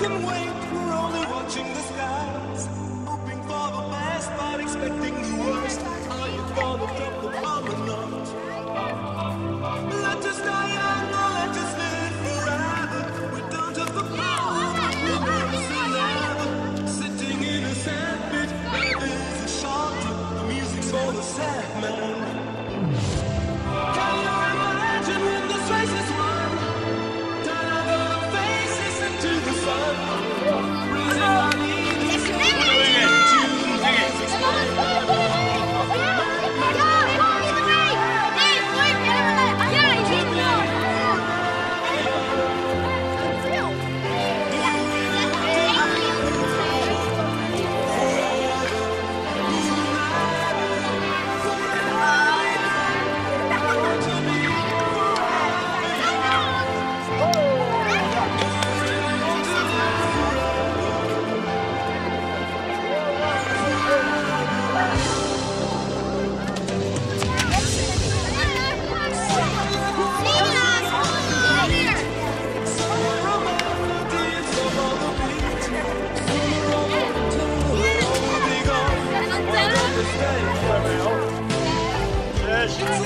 can wait, we're only watching the skies.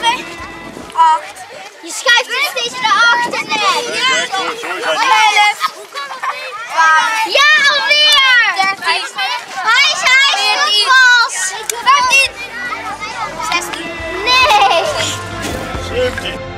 7, 8. Je schuift dus deze de 8 en de 11. 12. Ja, alweer! 13. Hij is, hij is vals. 15. 16. Nee. 17.